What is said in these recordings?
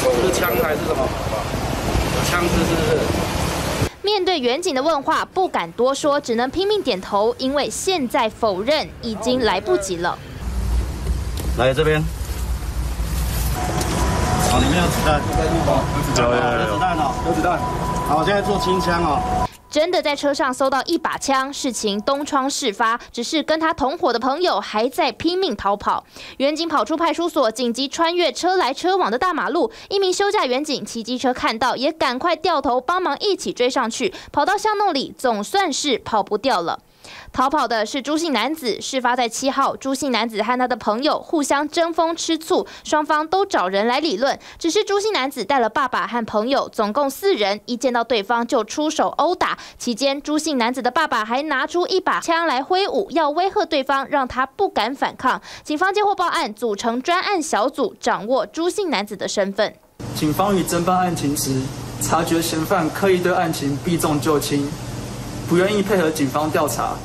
手是枪还是什么？枪支是不是？面对远景的问话，不敢多说，只能拼命点头，因为现在否认已经来不及了。来这边。啊，里面有子弹。有子弹哦，有子弹。好，现在做清枪哦。真的在车上搜到一把枪，事情东窗事发，只是跟他同伙的朋友还在拼命逃跑。远警跑出派出所，紧急穿越车来车往的大马路。一名休假远警骑机车看到，也赶快掉头帮忙一起追上去，跑到巷弄里，总算是跑不掉了。逃跑的是朱姓男子。事发在七号，朱姓男子和他的朋友互相争风吃醋，双方都找人来理论。只是朱姓男子带了爸爸和朋友，总共四人，一见到对方就出手殴打。期间，朱姓男子的爸爸还拿出一把枪来挥舞，要威吓对方，让他不敢反抗。警方接获报案，组成专案小组，掌握朱姓男子的身份。警方与侦办案情时，察觉嫌犯刻意对案情避重就轻，不愿意配合警方调查。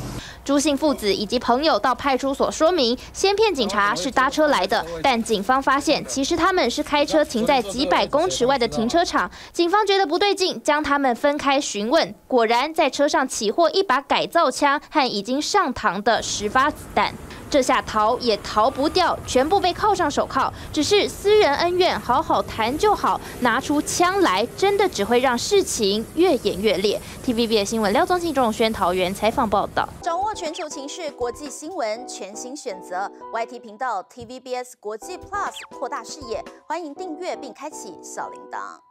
朱姓父子以及朋友到派出所说明，先骗警察是搭车来的，但警方发现其实他们是开车停在几百公尺外的停车场。警方觉得不对劲，将他们分开询问，果然在车上起获一把改造枪和已经上膛的十发子弹。这下逃也逃不掉，全部被铐上手铐。只是私人恩怨，好好谈就好。拿出枪来，真的只会让事情越演越烈。TVB 新闻廖宗庆、钟宣桃园采访报道。掌握全球情势、国际新闻，全新选择 YT 频道 TVBS 国际 Plus，扩大视野。欢迎订阅并开启小铃铛。